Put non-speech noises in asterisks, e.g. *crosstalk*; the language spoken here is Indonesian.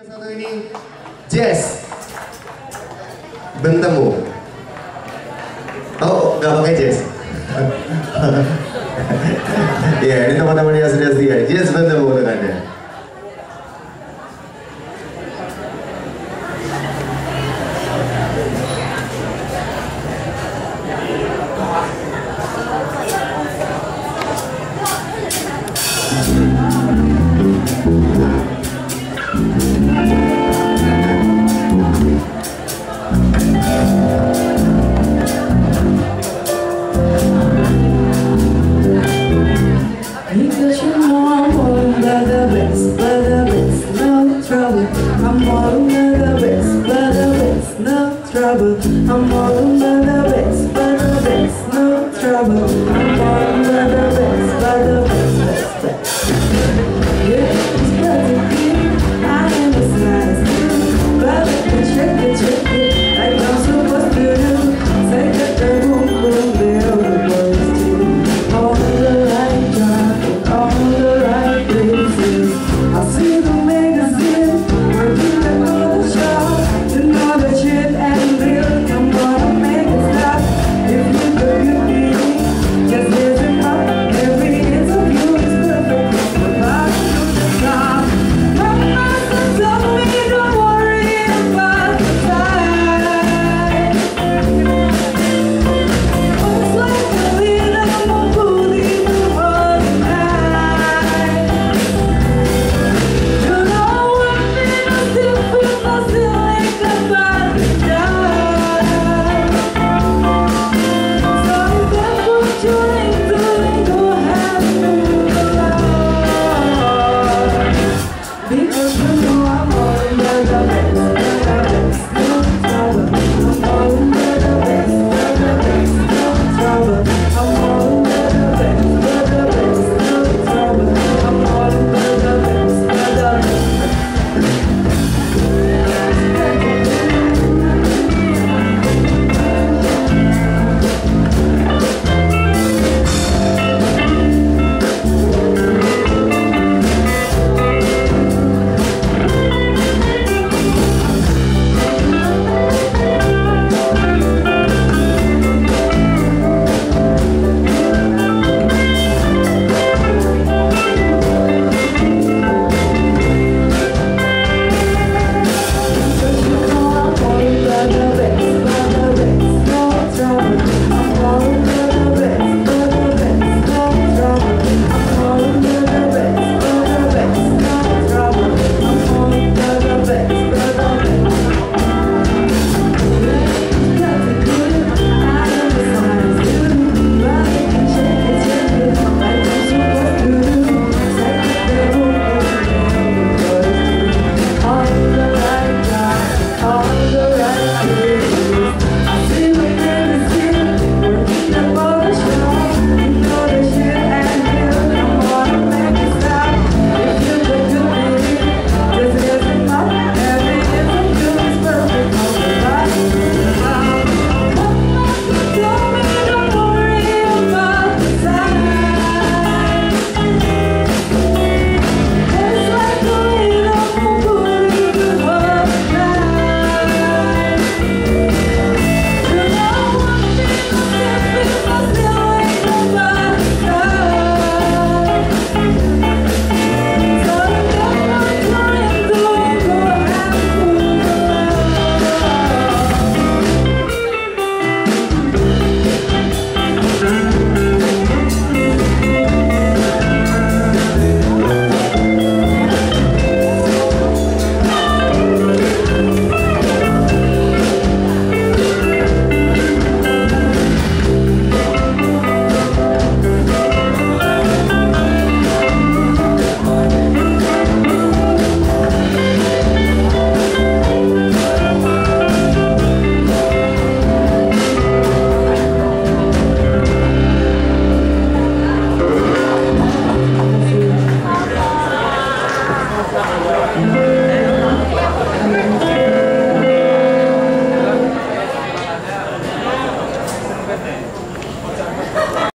yang satu ini Jess. Bentemu. Oh, nggak pakai Jess. *laughs* Iya, ini teman-teman yang asli-asli ya Jess Bentemu dengannya all the best, but the was no trouble. I'm all do amor, meu amor.